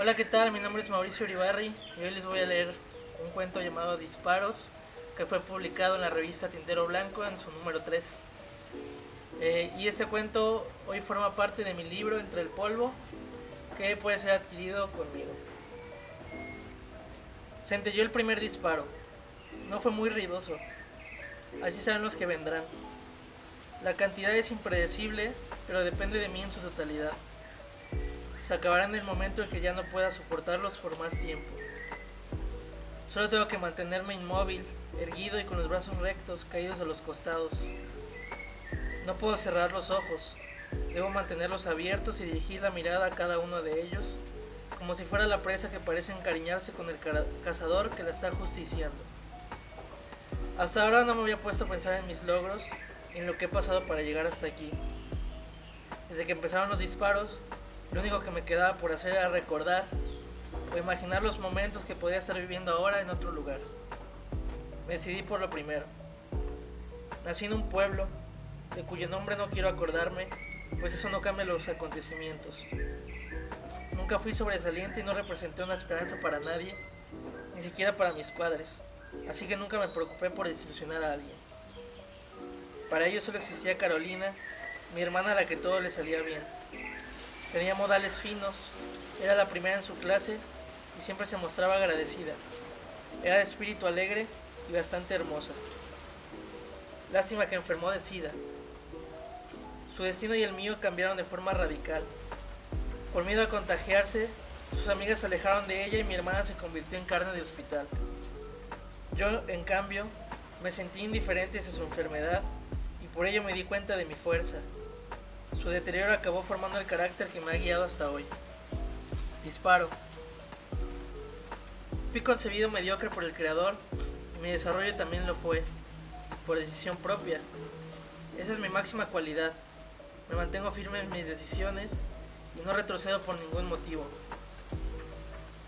Hola, ¿qué tal? Mi nombre es Mauricio Uribarri y hoy les voy a leer un cuento llamado Disparos que fue publicado en la revista Tintero Blanco en su número 3. Eh, y ese cuento hoy forma parte de mi libro Entre el Polvo que puede ser adquirido conmigo. Centelló el primer disparo. No fue muy ruidoso. Así serán los que vendrán. La cantidad es impredecible, pero depende de mí en su totalidad. Se acabarán en el momento en que ya no pueda soportarlos por más tiempo. Solo tengo que mantenerme inmóvil, erguido y con los brazos rectos caídos a los costados. No puedo cerrar los ojos. Debo mantenerlos abiertos y dirigir la mirada a cada uno de ellos, como si fuera la presa que parece encariñarse con el cazador que la está justiciando. Hasta ahora no me había puesto a pensar en mis logros en lo que he pasado para llegar hasta aquí. Desde que empezaron los disparos, lo único que me quedaba por hacer era recordar o imaginar los momentos que podía estar viviendo ahora en otro lugar. Me decidí por lo primero. Nací en un pueblo de cuyo nombre no quiero acordarme, pues eso no cambia los acontecimientos. Nunca fui sobresaliente y no representé una esperanza para nadie, ni siquiera para mis padres, así que nunca me preocupé por desilusionar a alguien. Para ellos solo existía Carolina, mi hermana a la que todo le salía bien. Tenía modales finos, era la primera en su clase y siempre se mostraba agradecida. Era de espíritu alegre y bastante hermosa. Lástima que enfermó de sida. Su destino y el mío cambiaron de forma radical. Por miedo a contagiarse, sus amigas se alejaron de ella y mi hermana se convirtió en carne de hospital. Yo, en cambio, me sentí indiferente hacia su enfermedad y por ello me di cuenta de mi fuerza. Su deterioro acabó formando el carácter que me ha guiado hasta hoy. Disparo. Fui concebido mediocre por el Creador y mi desarrollo también lo fue, por decisión propia. Esa es mi máxima cualidad. Me mantengo firme en mis decisiones y no retrocedo por ningún motivo.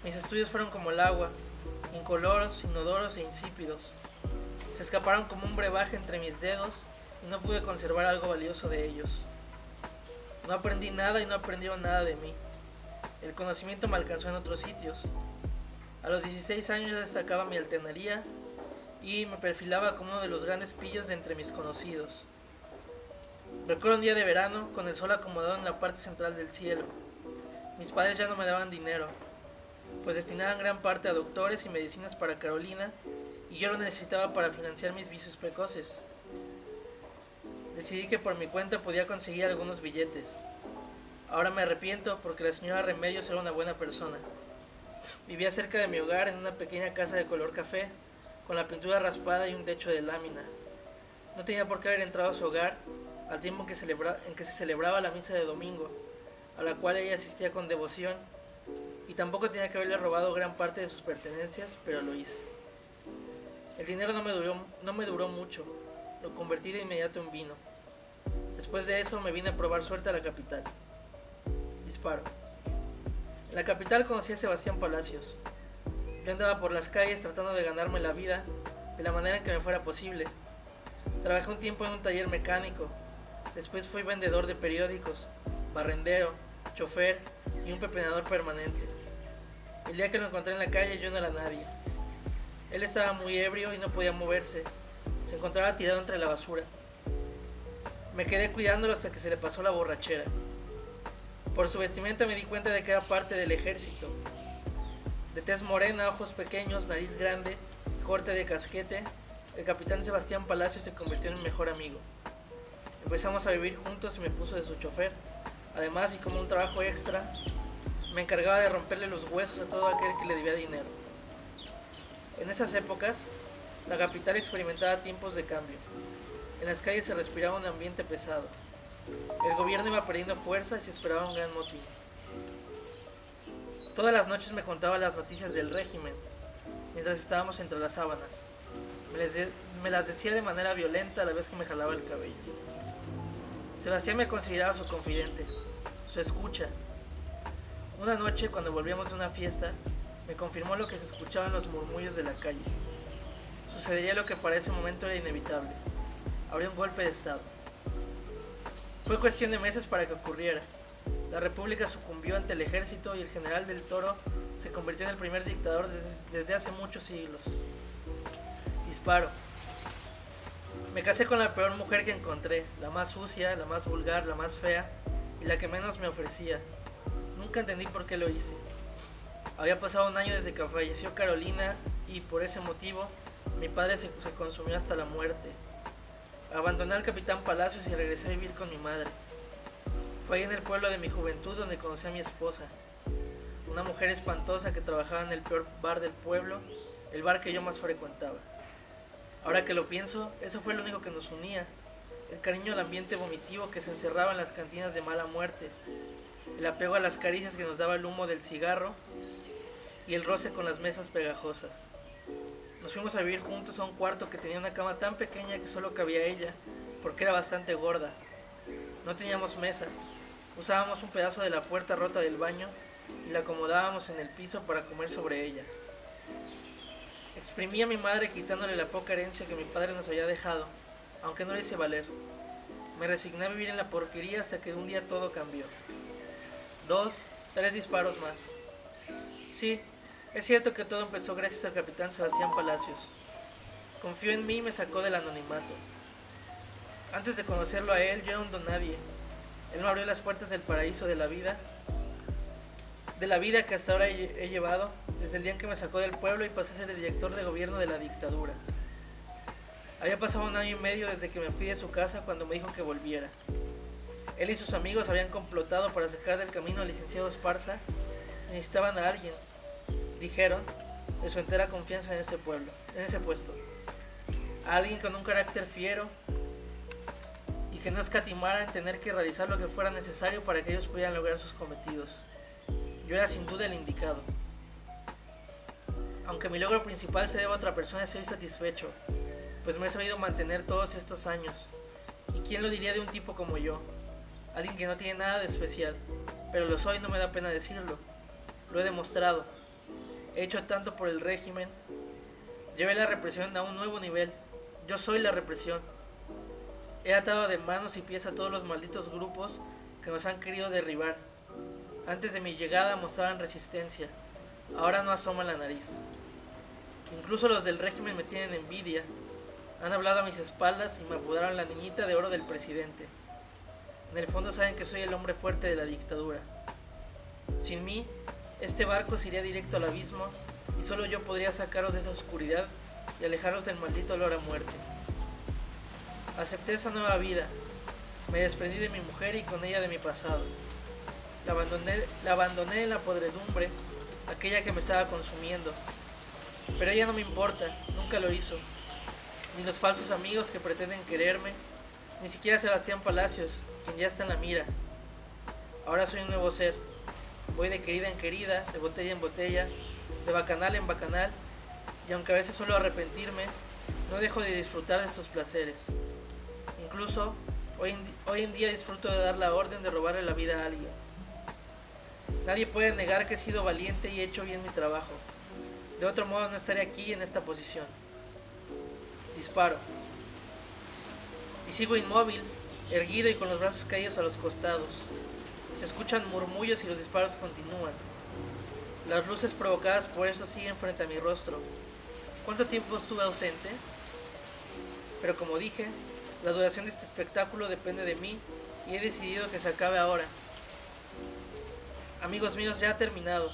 Mis estudios fueron como el agua, incoloros, inodoros e insípidos. Se escaparon como un brebaje entre mis dedos y no pude conservar algo valioso de ellos. No aprendí nada y no aprendieron nada de mí. El conocimiento me alcanzó en otros sitios. A los 16 años destacaba mi altenería y me perfilaba como uno de los grandes pillos de entre mis conocidos. Recuerdo un día de verano con el sol acomodado en la parte central del cielo. Mis padres ya no me daban dinero, pues destinaban gran parte a doctores y medicinas para Carolina y yo lo necesitaba para financiar mis vicios precoces decidí que por mi cuenta podía conseguir algunos billetes. Ahora me arrepiento porque la señora Remedios era una buena persona. Vivía cerca de mi hogar en una pequeña casa de color café, con la pintura raspada y un techo de lámina. No tenía por qué haber entrado a su hogar al tiempo en que, se celebraba la misa de domingo, a la cual ella asistía con devoción, y tampoco tenía que haberle robado gran parte de sus pertenencias, pero lo hice. El dinero no me duró, no me duró mucho, lo convertí de inmediato en vino. Después de eso me vine a probar suerte a la capital. Disparo. En la capital conocí a Sebastián Palacios. Yo andaba por las calles tratando de ganarme la vida de la manera en que me fuera posible. Trabajé un tiempo en un taller mecánico. Después fui vendedor de periódicos, barrendero, chofer y un pepenador permanente. El día que lo encontré en la calle yo no era nadie. Él estaba muy ebrio y no podía moverse. Se encontraba tirado entre la basura. Me quedé cuidándolo hasta que se le pasó la borrachera. Por su vestimenta me di cuenta de que era parte del ejército. De tez morena, ojos pequeños, nariz grande, corte de casquete, el capitán Sebastián Palacio se convirtió en mi mejor amigo. Empezamos a vivir juntos y me puso de su chofer. Además, y como un trabajo extra, me encargaba de romperle los huesos a todo aquel que le debía dinero. En esas épocas, la capital experimentaba tiempos de cambio. En las calles se respiraba un ambiente pesado. El gobierno iba perdiendo fuerza y se esperaba un gran motín. Todas las noches me contaba las noticias del régimen, mientras estábamos entre las sábanas. Me, las decía de manera violenta a la vez que me jalaba el cabello. Sebastián me consideraba su confidente, su escucha. Una noche, cuando volvíamos de una fiesta, me confirmó lo que se escuchaba en los murmullos de la calle. Sucedería lo que para ese momento era inevitable habría un golpe de Estado. Fue cuestión de meses para que ocurriera. La república sucumbió ante el ejército y el general del Toro se convirtió en el primer dictador desde, hace muchos siglos. Disparo. Me casé con la peor mujer que encontré, la más sucia, la más vulgar, la más fea y la que menos me ofrecía. Nunca entendí por qué lo hice. Había pasado un año desde que falleció Carolina y por ese motivo mi padre se consumió hasta la muerte. Abandoné al capitán Palacios y regresé a vivir con mi madre. Fue ahí en el pueblo de mi juventud donde conocí a mi esposa, una mujer espantosa que trabajaba en el peor bar del pueblo, el bar que yo más frecuentaba. Ahora que lo pienso, eso fue lo único que nos unía, el cariño al ambiente vomitivo que se encerraba en las cantinas de mala muerte, el apego a las caricias que nos daba el humo del cigarro y el roce con las mesas pegajosas. Nos fuimos a vivir juntos a un cuarto que tenía una cama tan pequeña que solo cabía ella, porque era bastante gorda. No teníamos mesa, usábamos un pedazo de la puerta rota del baño y la acomodábamos en el piso para comer sobre ella. Exprimí a mi madre quitándole la poca herencia que mi padre nos había dejado, aunque no le hice valer. Me resigné a vivir en la porquería hasta que un día todo cambió. Dos, tres disparos más. Sí, es cierto que todo empezó gracias al capitán Sebastián Palacios. Confió en mí y me sacó del anonimato. Antes de conocerlo a él, yo era un don nadie. Él me abrió las puertas del paraíso de la vida, de la vida que hasta ahora he llevado, desde el día en que me sacó del pueblo y pasé a ser el director de gobierno de la dictadura. Había pasado un año y medio desde que me fui de su casa cuando me dijo que volviera. Él y sus amigos habían complotado para sacar del camino al licenciado Esparza. Necesitaban a alguien, dijeron, de su entera confianza en ese pueblo, en ese puesto. A alguien con un carácter fiero y que no escatimara en tener que realizar lo que fuera necesario para que ellos pudieran lograr sus cometidos. Yo era sin duda el indicado. Aunque mi logro principal se deba a otra persona, estoy satisfecho, pues me he sabido mantener todos estos años. ¿Y quién lo diría de un tipo como yo? Alguien que no tiene nada de especial, pero lo soy, no me da pena decirlo. Lo he demostrado. He hecho tanto por el régimen. Llevé la represión a un nuevo nivel. Yo soy la represión. He atado de manos y pies a todos los malditos grupos que nos han querido derribar. Antes de mi llegada mostraban resistencia. Ahora no asoman la nariz. Incluso los del régimen me tienen envidia. Han hablado a mis espaldas y me apodaron la niñita de oro del presidente. En el fondo saben que soy el hombre fuerte de la dictadura. Sin mí, este barco se iría directo al abismo y solo yo podría sacaros de esa oscuridad y alejaros del maldito olor a muerte. Acepté esa nueva vida. Me desprendí de mi mujer y con ella de mi pasado. La abandoné, la abandoné en la podredumbre, aquella que me estaba consumiendo. Pero ella no me importa, nunca lo hizo. Ni los falsos amigos que pretenden quererme, ni siquiera Sebastián Palacios, quien ya está en la mira. Ahora soy un nuevo ser. Voy de querida en querida, de botella en botella, de bacanal en bacanal, y aunque a veces suelo arrepentirme, no dejo de disfrutar de estos placeres. Incluso hoy en, día disfruto de dar la orden de robarle la vida a alguien. Nadie puede negar que he sido valiente y he hecho bien mi trabajo. De otro modo no estaré aquí en esta posición. Disparo. Y sigo inmóvil, erguido y con los brazos caídos a los costados. Se escuchan murmullos y los disparos continúan. Las luces provocadas por eso siguen frente a mi rostro. ¿Cuánto tiempo estuve ausente? Pero como dije, la duración de este espectáculo depende de mí y he decidido que se acabe ahora. Amigos míos, ya ha terminado,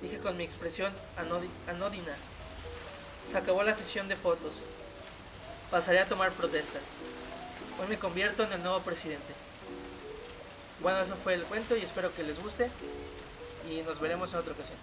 dije con mi expresión anódina. Se acabó la sesión de fotos. Pasaré a tomar protesta. Hoy me convierto en el nuevo presidente. Bueno, eso fue el cuento y espero que les guste y nos veremos en otra ocasión.